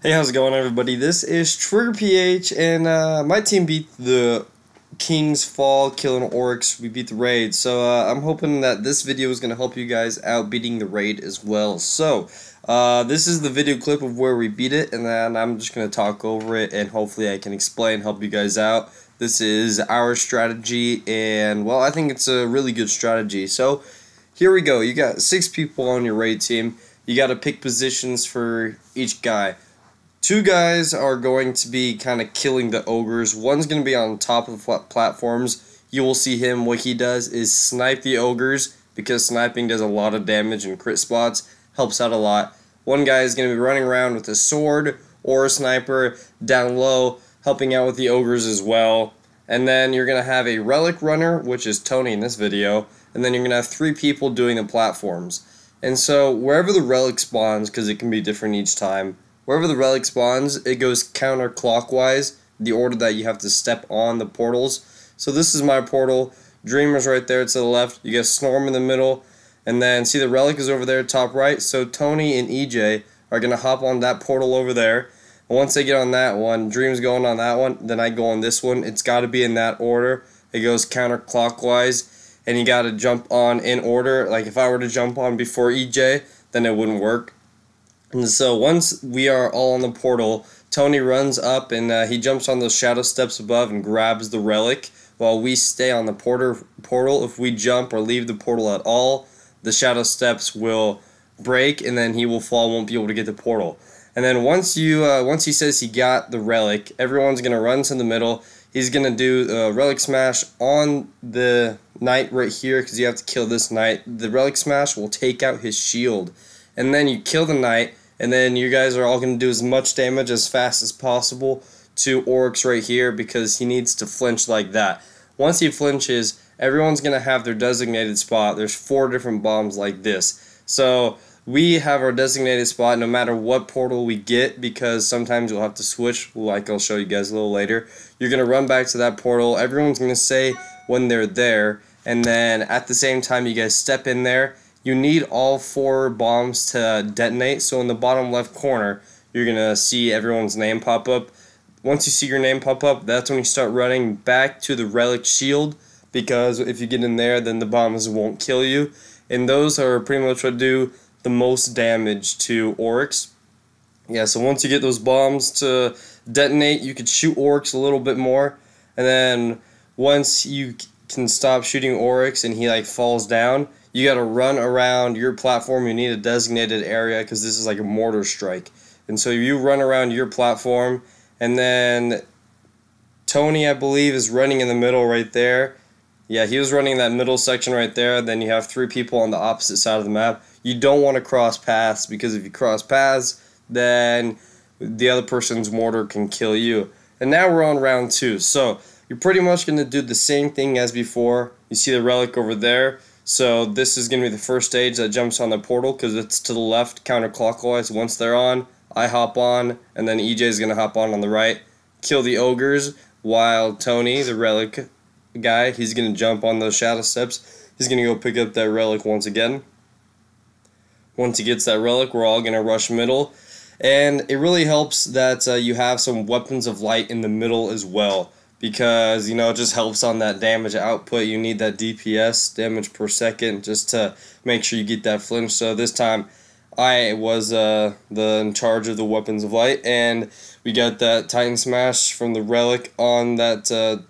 Hey, how's it going, everybody? This is Trigger PH, and uh, my team beat the King's Fall, killing Oryx. We beat the raid, so uh, I'm hoping that this video is going to help you guys out beating the raid as well. So, uh, this is the video clip of where we beat it, and then I'm just going to talk over it, and hopefully I can explain, help you guys out. This is our strategy, and, well, I think it's a really good strategy. So, here we go. You got six people on your raid team. You got to pick positions for each guy. Two guys are going to be kind of killing the ogres. One's going to be on top of platforms. You will see him. What he does is snipe the ogres because sniping does a lot of damage and crit spots. Helps out a lot. One guy is going to be running around with a sword or a sniper down low, helping out with the ogres as well. And then you're going to have a relic runner, which is Tony in this video. And then you're going to have three people doing the platforms. And so wherever the relic spawns, because it can be different each time, wherever the relic spawns, it goes counterclockwise, the order that you have to step on the portals. So this is my portal. Dreamer's right there to the left. You got Snorm in the middle. And then see the relic is over there top right. So Tony and EJ are going to hop on that portal over there. And once they get on that one, Dream's going on that one, then I go on this one. It's got to be in that order. It goes counterclockwise. And you got to jump on in order. Like if I were to jump on before EJ, then it wouldn't work. And so once we are all on the portal, Tony runs up and uh, he jumps on those shadow steps above and grabs the relic while we stay on the porter portal. If we jump or leave the portal at all, the shadow steps will break and then he will fall, won't be able to get the portal. And then once you uh, once he says he got the relic, everyone's gonna run to the middle. He's gonna do a relic smash on the knight right here because you have to kill this knight. The relic smash will take out his shield and then you kill the knight, and then you guys are all going to do as much damage as fast as possible to Oryx right here because he needs to flinch like that. Once he flinches, everyone's going to have their designated spot. There's four different bombs like this. So we have our designated spot no matter what portal we get because sometimes you'll have to switch like I'll show you guys a little later. You're going to run back to that portal. Everyone's going to say when they're there and then at the same time you guys step in there you need all four bombs to detonate. So in the bottom left corner, you're going to see everyone's name pop up. Once you see your name pop up, that's when you start running back to the relic shield because if you get in there, then the bombs won't kill you. And those are pretty much what do the most damage to Oryx. Yeah, so once you get those bombs to detonate, you could shoot Oryx a little bit more. And then once you can stop shooting Oryx and he like falls down, you got to run around your platform. You need a designated area because this is like a mortar strike. And so you run around your platform, and then Tony, I believe, is running in the middle right there. Yeah, he was running that middle section right there. Then you have three people on the opposite side of the map. You don't want to cross paths because if you cross paths, then the other person's mortar can kill you. And now we're on round two. So you're pretty much going to do the same thing as before. You see the relic over there. So this is going to be the first stage that jumps on the portal because it's to the left counterclockwise. Once they're on, I hop on, and then EJ is going to hop on on the right, kill the ogres, while Tony, the relic guy, he's going to jump on those shadow steps. He's going to go pick up that relic once again. Once he gets that relic, we're all going to rush middle. And it really helps that uh, you have some weapons of light in the middle as well because you know it just helps on that damage output. You need that DPS damage per second just to make sure you get that flinch. So this time I was uh, the in charge of the weapons of light and we got that Titan smash from the relic on that uh,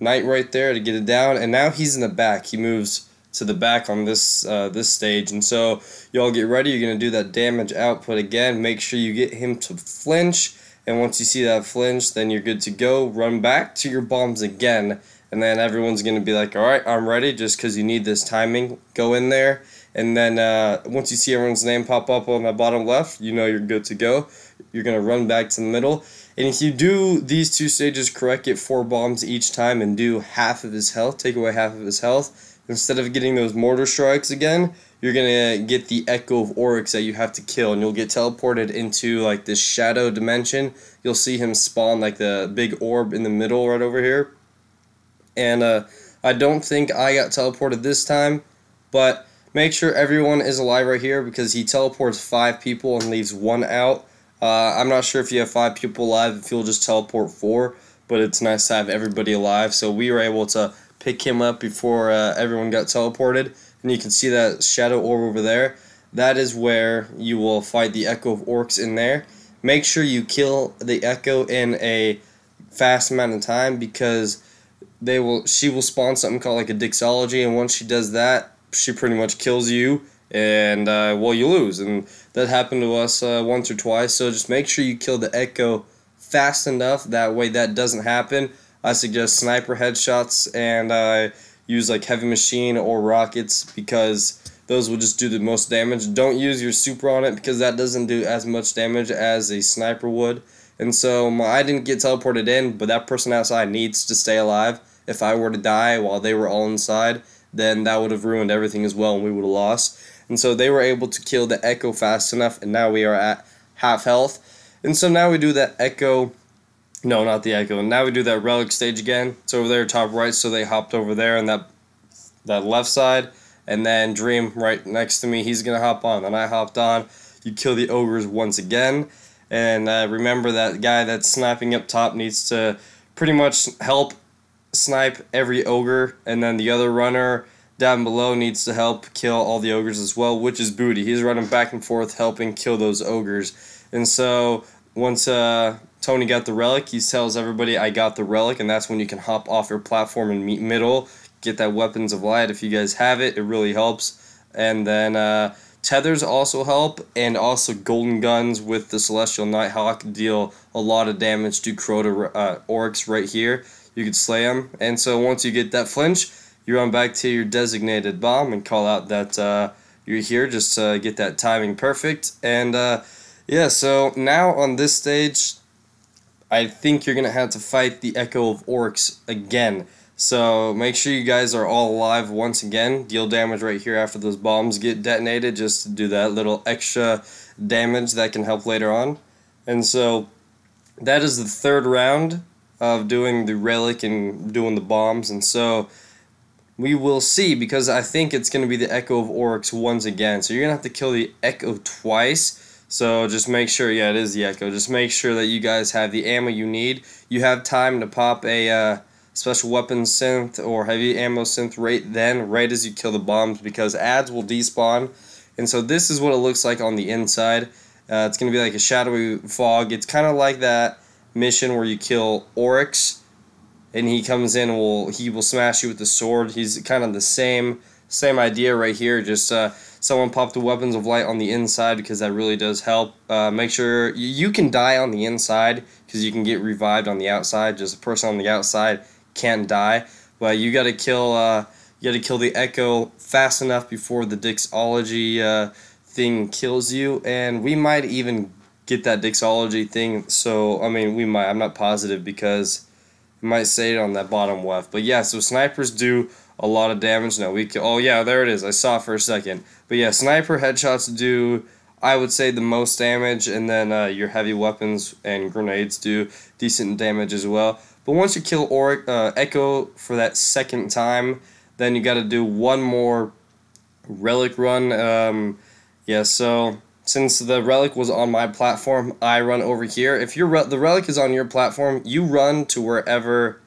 knight right there to get it down and now he's in the back. He moves to the back on this uh, this stage and so y'all get ready. You're gonna do that damage output again. Make sure you get him to flinch and once you see that flinch, then you're good to go. Run back to your bombs again. And then everyone's going to be like, all right, I'm ready just because you need this timing. Go in there. And then uh, once you see everyone's name pop up on the bottom left, you know you're good to go. You're going to run back to the middle. And if you do these two stages correct, get four bombs each time and do half of his health, take away half of his health, instead of getting those mortar strikes again, you're gonna get the Echo of Oryx that you have to kill, and you'll get teleported into like this shadow dimension. You'll see him spawn like the big orb in the middle right over here. And uh, I don't think I got teleported this time, but make sure everyone is alive right here because he teleports five people and leaves one out. Uh, I'm not sure if you have five people alive, if you'll just teleport four, but it's nice to have everybody alive. So we were able to pick him up before uh, everyone got teleported. And you can see that shadow orb over there. That is where you will fight the Echo of Oryx in there. Make sure you kill the Echo in a fast amount of time because they will she will spawn something called like a Dixology and once she does that she pretty much kills you and uh, well you lose and that happened to us uh, once or twice so just make sure you kill the echo fast enough that way that doesn't happen i suggest sniper headshots and uh, use like heavy machine or rockets because those will just do the most damage don't use your super on it because that doesn't do as much damage as a sniper would and so my, i didn't get teleported in but that person outside needs to stay alive if i were to die while they were all inside then that would have ruined everything as well and we would have lost and so they were able to kill the Echo fast enough, and now we are at half health. And so now we do that Echo. No, not the Echo. And now we do that Relic stage again. It's over there, top right, so they hopped over there on that, that left side. And then Dream right next to me, he's going to hop on. Then I hopped on. You kill the Ogres once again. And uh, remember that guy that's sniping up top needs to pretty much help snipe every Ogre. And then the other runner down below needs to help kill all the ogres as well, which is Booty. He's running back and forth helping kill those ogres. And so once uh, Tony got the relic, he tells everybody, I got the relic, and that's when you can hop off your platform and meet middle, get that Weapons of Light. If you guys have it, it really helps. And then uh, tethers also help, and also golden guns with the Celestial Nighthawk deal a lot of damage to Crota uh, Oryx right here. You could slay them. And so once you get that flinch, you run back to your designated bomb and call out that uh, you're here just to get that timing perfect. And uh, yeah, so now on this stage, I think you're going to have to fight the Echo of Oryx again. So make sure you guys are all alive once again. Deal damage right here after those bombs get detonated just to do that little extra damage that can help later on. And so that is the third round of doing the relic and doing the bombs. And so we will see because I think it's going to be the Echo of Oryx once again. So you're going to have to kill the Echo twice. So just make sure, yeah, it is the Echo. Just make sure that you guys have the ammo you need. You have time to pop a uh, special weapon synth or heavy ammo synth right then, right as you kill the bombs because ads will despawn. And so this is what it looks like on the inside. Uh, it's going to be like a shadowy fog. It's kind of like that mission where you kill Oryx and he comes in and will he will smash you with the sword. He's kind of the same same idea right here. Just uh, someone pop the weapons of light on the inside because that really does help. Uh, make sure you, can die on the inside because you can get revived on the outside. Just a person on the outside can't die, but you got to kill. Uh, you got to kill the echo fast enough before the Dixology uh, thing kills you, and we might even get that Dixology thing. So I mean, we might. I'm not positive because it might say it on that bottom left. But yeah, so snipers do a lot of damage. Now we oh yeah, there it is. I saw for a second. But yeah, sniper headshots do, I would say, the most damage, and then uh, your heavy weapons and grenades do decent damage as well. But once you kill Oryx, uh, Echo for that second time, then you got to do one more relic run. Um, yeah, so since the relic was on my platform, I run over here. If your the relic is on your platform, you run to wherever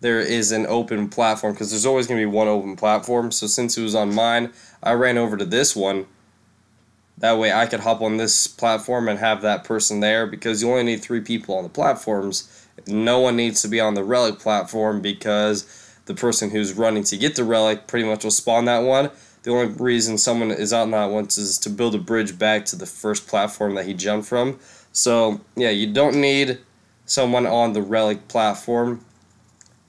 there is an open platform because there's always going to be one open platform. So since it was on mine, I ran over to this one. That way I could hop on this platform and have that person there because you only need three people on the platforms. No one needs to be on the relic platform because the person who's running to get the relic pretty much will spawn that one the only reason someone is on that once is to build a bridge back to the first platform that he jumped from. So, yeah, you don't need someone on the relic platform.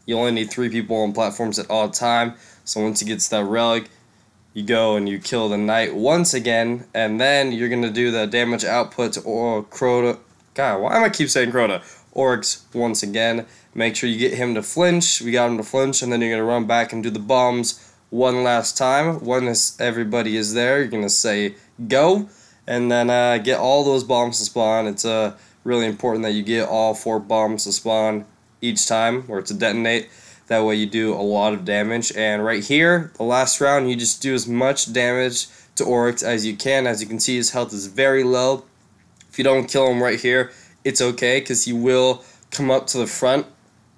You only need three people on platforms at all time. So once he gets that relic, you go and you kill the knight once again, and then you're gonna do the damage output or Crota. God, why am I keep saying Crota? Oryx once again. Make sure you get him to flinch. We got him to flinch, and then you're gonna run back and do the bombs one last time. Once everybody is there, you're to say go, and then uh, get all those bombs to spawn. It's uh, really important that you get all four bombs to spawn each time, or to detonate. That way you do a lot of damage. And right here, the last round, you just do as much damage to Oryx as you can. As you can see, his health is very low. If you don't kill him right here, it's okay because he will come up to the front.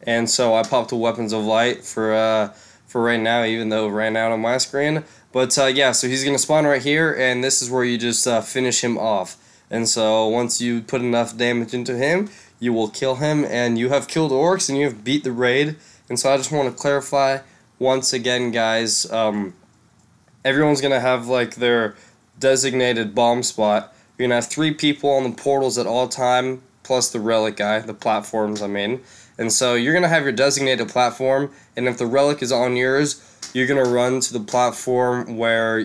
And so I popped the Weapons of Light for uh, for right now, even though it ran out on my screen. But uh, yeah, so he's going to spawn right here, and this is where you just uh, finish him off. And so once you put enough damage into him, you will kill him, and you have killed Oryx, and you have beat the raid. And so I just want to clarify once again, guys, um, everyone's going to have like their designated bomb spot. You're going to have three people on the portals at all time, plus the relic guy, the platforms, I mean. And so you're going to have your designated platform, and if the relic is on yours, you're going to run to the platform where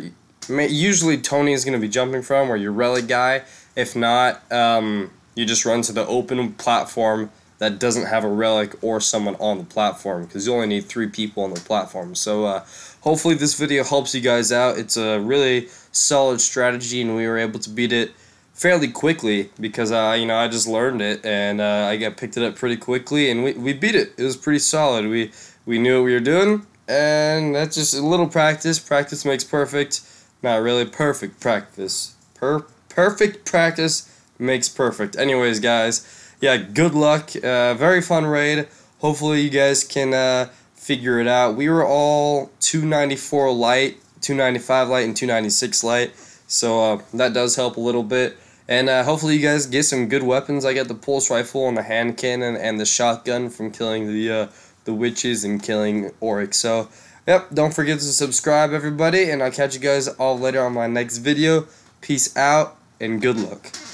usually Tony is going to be jumping from, or your relic guy. If not, um, you just run to the open platform that doesn't have a relic or someone on the platform because you only need three people on the platform. So uh, hopefully this video helps you guys out. It's a really solid strategy and we were able to beat it fairly quickly because uh, you know I just learned it and uh, I got picked it up pretty quickly and we, we beat it. It was pretty solid. We we knew what we were doing and that's just a little practice. Practice makes perfect. Not really perfect practice. Per perfect practice makes perfect. Anyways, guys yeah, good luck. Uh, very fun raid. Hopefully you guys can uh, figure it out. We were all 294 light, 295 light, and 296 light. So uh, that does help a little bit. And uh, hopefully you guys get some good weapons. I got the pulse rifle and the hand cannon and the shotgun from killing the uh, the witches and killing Oryx. So, yep, don't forget to subscribe, everybody. And I'll catch you guys all later on my next video. Peace out and good luck.